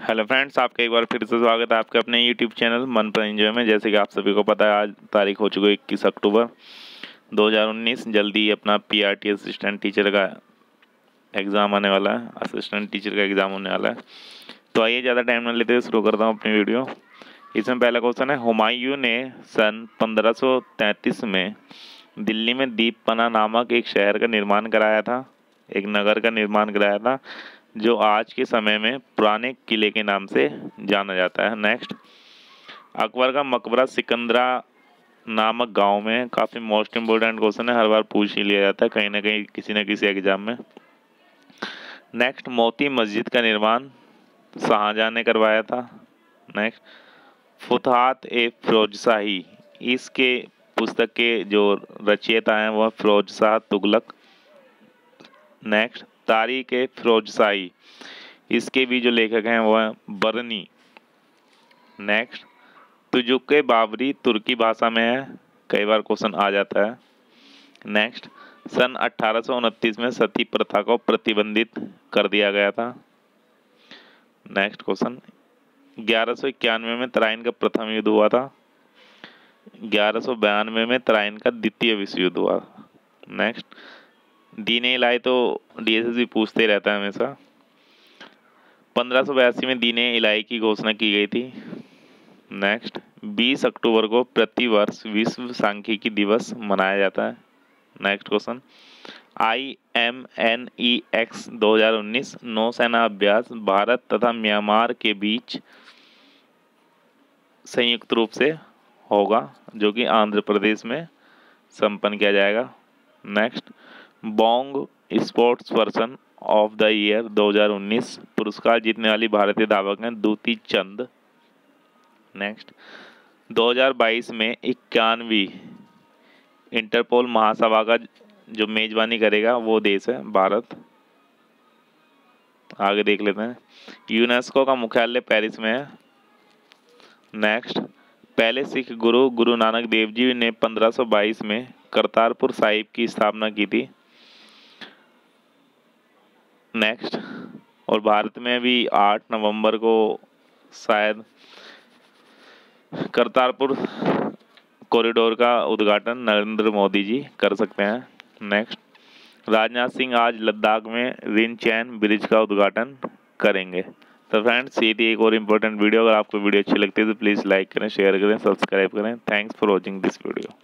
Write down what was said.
Hello friends आपका एक बार फिर से स्वागत है आपके अपने यूट्यूब चैनल मन पर एंजॉय में। जैसे कि आप सभी को पता है, आज तारीख हो चुकी है इक्कीस अक्टूबर 2019 जल्दी अपना पीआरटी असिस्टेंट टीचर का एग्ज़ाम आने वाला है असिस्टेंट टीचर का एग्ज़ाम होने वाला है। तो आइए ज़्यादा टाइम ना लेते हुए शुरू करता हूँ अपनी वीडियो इसमें पहला क्वेश्चन है, हुमायूं ने सन पंद्रह में दिल्ली में दीपपना नामक एक शहर का निर्माण कराया था, एक नगर का निर्माण कराया था। जो आज के समय में पुराने किले के नाम से जाना जाता है। नेक्स्ट अकबर का मकबरा सिकंदरा नामक गाँव में काफ़ी मोस्ट इम्पोर्टेंट क्वेश्चन है। हर बार पूछ ही लिया जाता है, कहीं ना कहीं किसी न किसी एग्ज़ाम में। नेक्स्ट मोती मस्जिद का निर्माण शाहजहां ने करवाया था। नेक्स्ट फुतहात ए फिरोजशाही, इसके पुस्तक के जो रचयिता हैं, वह फिरोज शाह तुगलक। नेक्स्ट तारीख फिरोजशाही इसके भी जो लेखक हैं, वो हैं बरनी। नेक्स्ट तुजुके बाबरी तुर्की भाषा में है। कई बार क्वेश्चन आ जाता है। नेक्स्ट सन अट्ठारह में सती प्रथा को प्रतिबंधित कर दिया गया था। नेक्स्ट क्वेश्चन ग्यारह में तराइन का प्रथम युद्ध हुआ था। ग्यारह में तराइन का द्वितीय विश्व युद्ध हुआ। नेक्स्ट दीन इलाई तो डीएसएसबी पूछते रहता है हमेशा। पंद्रह सौ बयासी में दीन इलाई की घोषणा की गई थी। नेक्स्ट 20 अक्टूबर को प्रति वर्ष विश्व सांख्यिकी दिवस मनाया जाता है। Next question I M N E X दो हज़ार उन्नीस, नौसेना अभ्यास, भारत तथा म्यांमार के बीच संयुक्त रूप से होगा, जो कि आंध्र प्रदेश में संपन्न किया जाएगा। Next Bong sports person of the year 2019 पुरस्कार जीतने वाली भारतीय धावक हैं दूती चंद। नेक्स्ट 2022 में इक्यानवी इंटरपोल महासभा का जो मेजबानी करेगा वो देश है, भारत। आगे देख लेते हैं। यूनेस्को का मुख्यालय पेरिस में है। नेक्स्ट पहले सिख गुरु गुरु नानक देव जी ने 1522 में करतारपुर साहिब की स्थापना की थी। नेक्स्ट और भारत में भी 8 नवंबर को शायद करतारपुर कॉरिडोर का उद्घाटन नरेंद्र मोदी जी कर सकते हैं। नेक्स्ट राजनाथ सिंह आज लद्दाख में रिन चैन ब्रिज का उद्घाटन करेंगे। तो फ्रेंड्स ये थी एक और इम्पोर्टेंट वीडियो अगर आपको वीडियो अच्छी लगती है तो प्लीज़ लाइक करें शेयर करें सब्सक्राइब करें। Thanks for watching this video